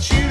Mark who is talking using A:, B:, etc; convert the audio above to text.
A: that you